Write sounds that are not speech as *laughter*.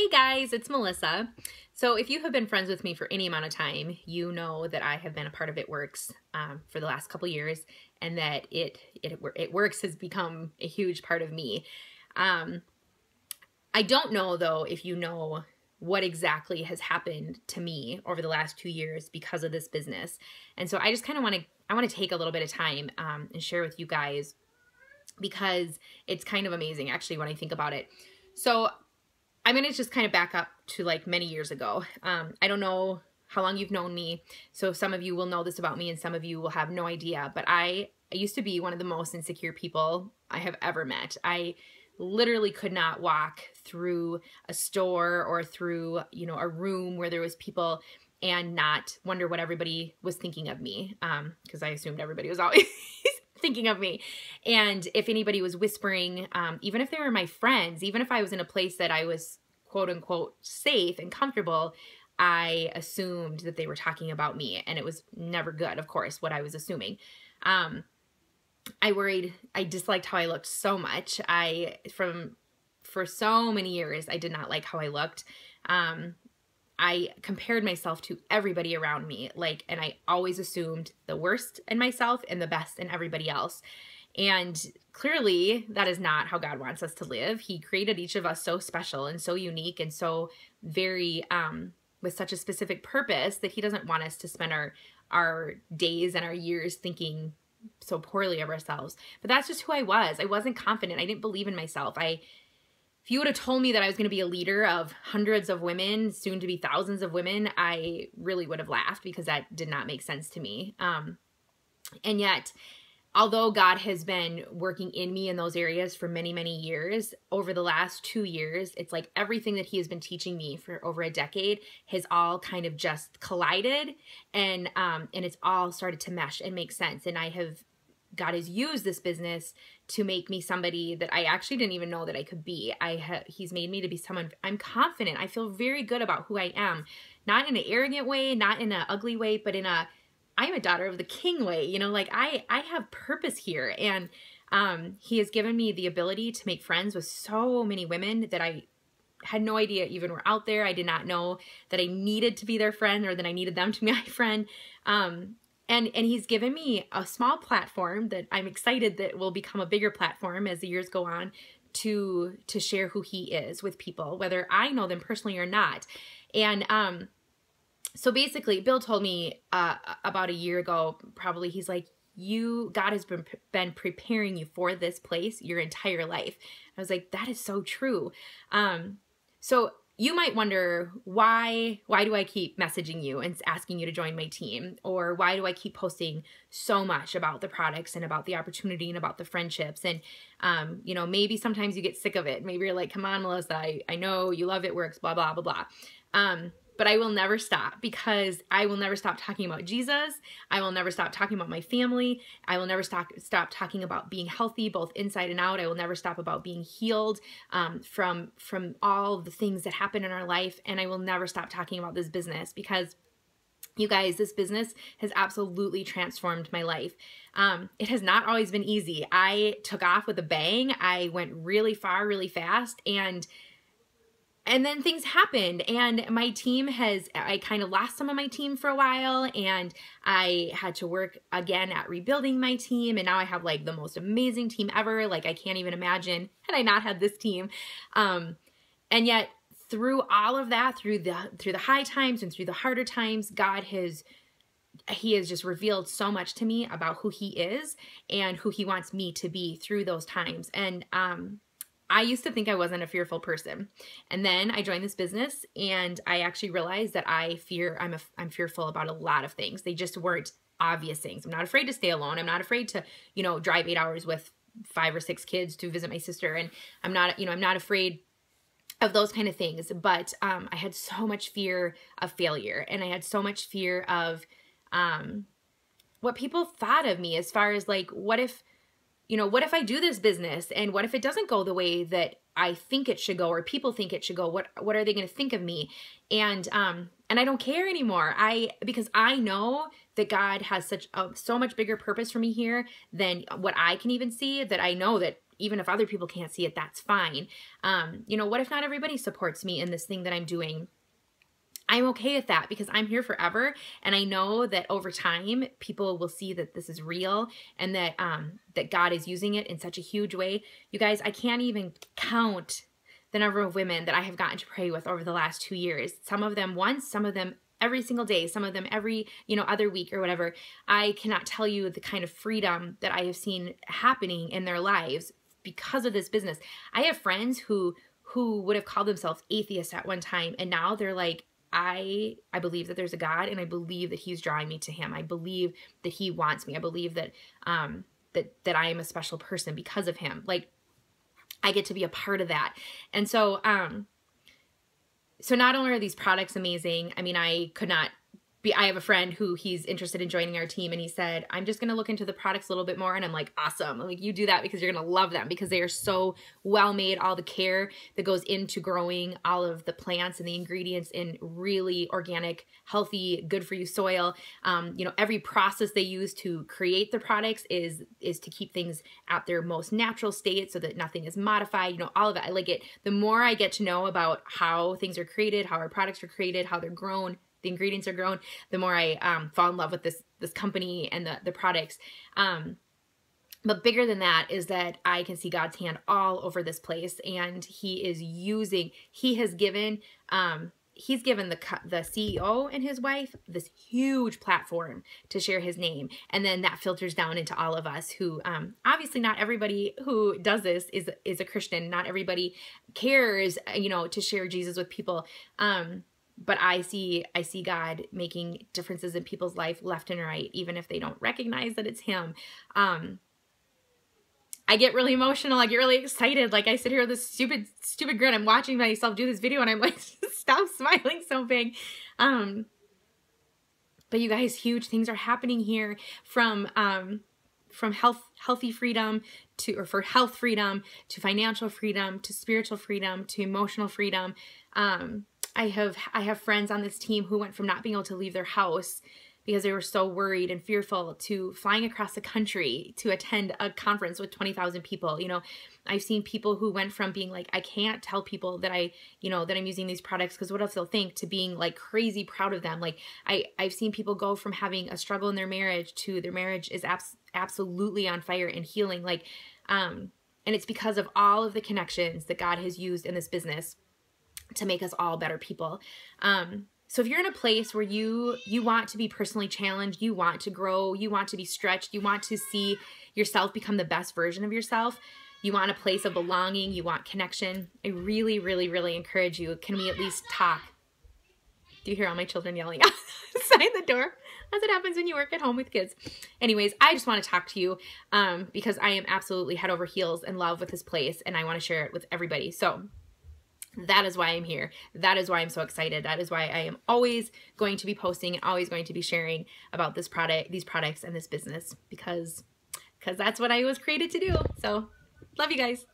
Hey guys, it's Melissa. So if you have been friends with me for any amount of time, you know that I have been a part of It Works um, for the last couple years and that it, it, it Works has become a huge part of me. Um, I don't know though if you know what exactly has happened to me over the last two years because of this business. And so I just kind of want to, I want to take a little bit of time um, and share with you guys because it's kind of amazing actually when I think about it. So I'm going to just kind of back up to like many years ago. Um, I don't know how long you've known me, so some of you will know this about me and some of you will have no idea, but I, I used to be one of the most insecure people I have ever met. I literally could not walk through a store or through, you know, a room where there was people and not wonder what everybody was thinking of me because um, I assumed everybody was always thinking of me. And if anybody was whispering, um, even if they were my friends, even if I was in a place that I was quote unquote safe and comfortable, I assumed that they were talking about me. And it was never good, of course, what I was assuming. Um, I worried, I disliked how I looked so much. I, from, for so many years, I did not like how I looked. Um, I compared myself to everybody around me, like, and I always assumed the worst in myself and the best in everybody else. And clearly, that is not how God wants us to live. He created each of us so special and so unique and so very, um, with such a specific purpose that He doesn't want us to spend our our days and our years thinking so poorly of ourselves. But that's just who I was. I wasn't confident. I didn't believe in myself. I if you would have told me that I was going to be a leader of hundreds of women, soon to be thousands of women, I really would have laughed because that did not make sense to me. Um, and yet, although God has been working in me in those areas for many, many years, over the last two years, it's like everything that He has been teaching me for over a decade has all kind of just collided and um, and it's all started to mesh and make sense. And I have God has used this business to make me somebody that I actually didn't even know that I could be. I have he's made me to be someone I'm confident. I feel very good about who I am. Not in an arrogant way, not in an ugly way, but in a I'm a daughter of the king way. You know, like I I have purpose here and um he has given me the ability to make friends with so many women that I had no idea even were out there. I did not know that I needed to be their friend or that I needed them to be *laughs* my friend. Um, and and he's given me a small platform that I'm excited that will become a bigger platform as the years go on to to share who he is with people whether I know them personally or not. And um so basically Bill told me uh about a year ago probably he's like you God has been been preparing you for this place your entire life. I was like that is so true. Um so you might wonder why why do I keep messaging you and asking you to join my team? Or why do I keep posting so much about the products and about the opportunity and about the friendships? And um, you know maybe sometimes you get sick of it. Maybe you're like come on Melissa I, I know you love It Works blah blah blah blah. Um, but I will never stop because I will never stop talking about Jesus. I will never stop talking about my family. I will never stop stop talking about being healthy, both inside and out. I will never stop about being healed um, from from all the things that happen in our life, and I will never stop talking about this business because you guys, this business has absolutely transformed my life. Um, it has not always been easy. I took off with a bang. I went really far, really fast, and and then things happened and my team has i kind of lost some of my team for a while and i had to work again at rebuilding my team and now i have like the most amazing team ever like i can't even imagine had i not had this team. Um and yet through all of that through the through the high times and through the harder times god has he has just revealed so much to me about who he is and who he wants me to be through those times. And um I used to think I wasn't a fearful person. And then I joined this business and I actually realized that I fear I'm a, I'm fearful about a lot of things. They just weren't obvious things. I'm not afraid to stay alone. I'm not afraid to, you know, drive 8 hours with five or six kids to visit my sister and I'm not, you know, I'm not afraid of those kind of things, but um I had so much fear of failure and I had so much fear of um what people thought of me as far as like what if you know, what if I do this business and what if it doesn't go the way that I think it should go or people think it should go? What what are they going to think of me? And um and I don't care anymore. I because I know that God has such a so much bigger purpose for me here than what I can even see that I know that even if other people can't see it, that's fine. Um, you know, what if not everybody supports me in this thing that I'm doing? I'm okay with that because I'm here forever and I know that over time people will see that this is real and that um that God is using it in such a huge way. You guys, I can't even count the number of women that I have gotten to pray with over the last 2 years. Some of them once, some of them every single day, some of them every, you know, other week or whatever. I cannot tell you the kind of freedom that I have seen happening in their lives because of this business. I have friends who who would have called themselves atheists at one time and now they're like I I believe that there's a God and I believe that he's drawing me to him. I believe that he wants me. I believe that um that that I am a special person because of him. Like I get to be a part of that. And so um so not only are these products amazing, I mean I could not I have a friend who he's interested in joining our team and he said, I'm just going to look into the products a little bit more. And I'm like, awesome. I'm like, you do that because you're going to love them because they are so well made. All the care that goes into growing all of the plants and the ingredients in really organic, healthy, good for you soil. Um, you know, every process they use to create the products is, is to keep things at their most natural state so that nothing is modified, you know, all of that. I like it. The more I get to know about how things are created, how our products are created, how they're grown, the ingredients are grown, the more I um, fall in love with this this company and the the products. Um, but bigger than that is that I can see God's hand all over this place, and He is using. He has given. Um, he's given the the CEO and his wife this huge platform to share his name, and then that filters down into all of us. Who um, obviously not everybody who does this is is a Christian. Not everybody cares, you know, to share Jesus with people. Um, but I see I see God making differences in people's life left and right, even if they don't recognize that it's Him. Um, I get really emotional. I get really excited. Like I sit here with this stupid, stupid grin. I'm watching myself do this video, and I'm like, *laughs* stop smiling so big. Um, but you guys, huge things are happening here from um, from health, healthy freedom to, or for health freedom to financial freedom to spiritual freedom to emotional freedom. Um, I have I have friends on this team who went from not being able to leave their house because they were so worried and fearful to flying across the country to attend a conference with 20,000 people. You know, I've seen people who went from being like, I can't tell people that I, you know, that I'm using these products because what else they'll think to being like crazy proud of them. Like I, I've seen people go from having a struggle in their marriage to their marriage is abs- absolutely on fire and healing. Like, um, and it's because of all of the connections that God has used in this business to make us all better people. Um, so if you're in a place where you you want to be personally challenged, you want to grow, you want to be stretched, you want to see yourself become the best version of yourself, you want a place of belonging, you want connection, I really, really, really encourage you. Can we at least talk? Do you hear all my children yelling *laughs* outside the door? That's what happens when you work at home with kids. Anyways, I just want to talk to you um, because I am absolutely head over heels in love with this place and I want to share it with everybody. So that is why I'm here. That is why I'm so excited. That is why I am always going to be posting and always going to be sharing about this product, these products and this business because because that's what I was created to do. So, love you guys.